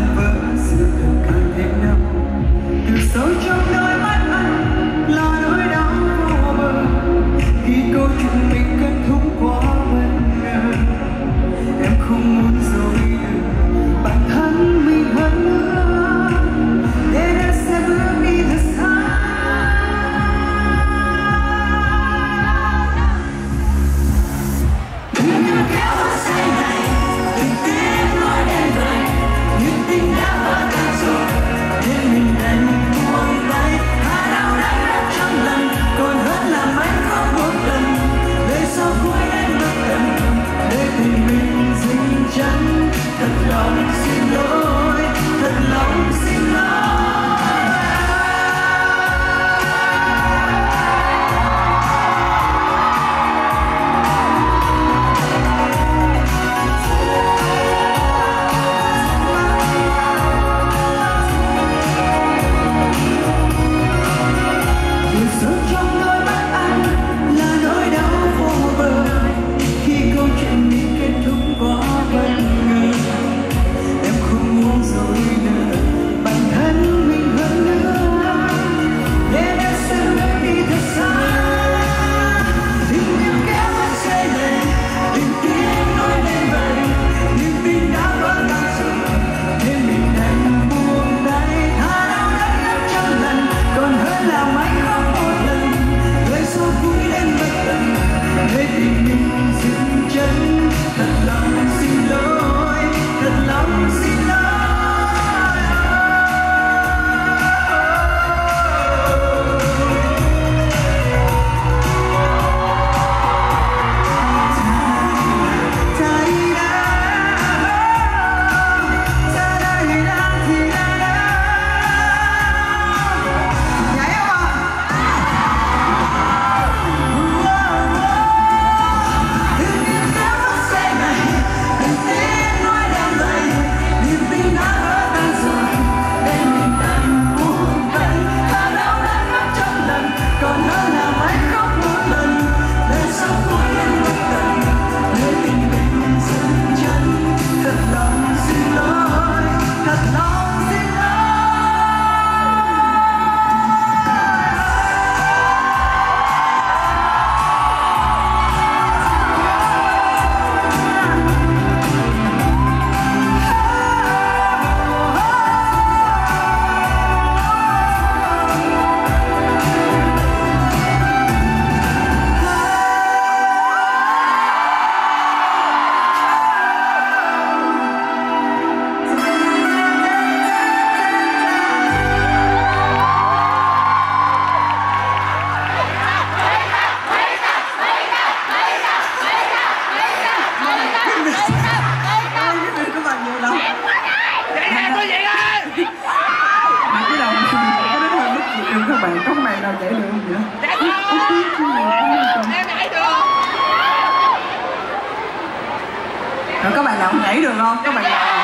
lovers Such a Rồi các bạn nào nhảy được không? Các bạn nào